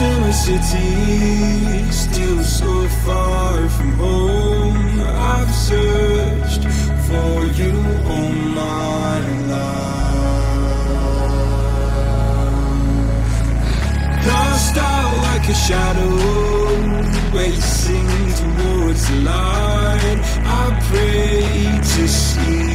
in a city, still so far from home. I've searched for you all my life. Cast out like a shadow, racing towards the light. I pray to see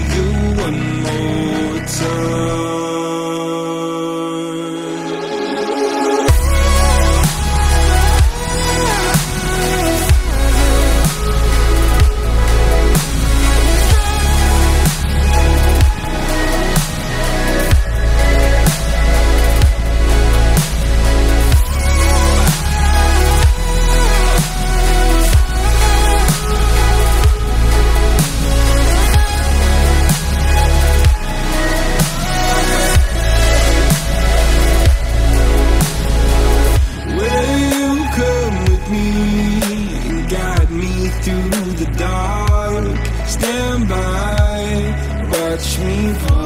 the dark? Stand by, watch me fall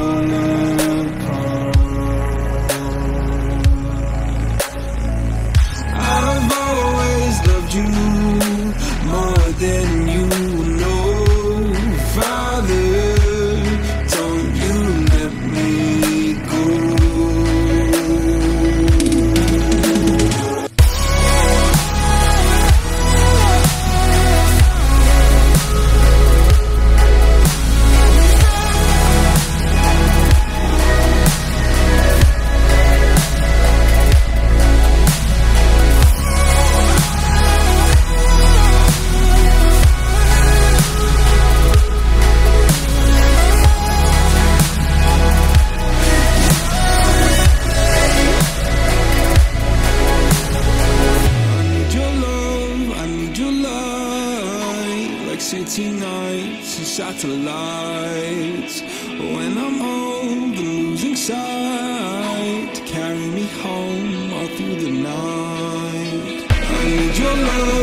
city nights and satellites. When I'm old and losing sight, carry me home all through the night. I need your love,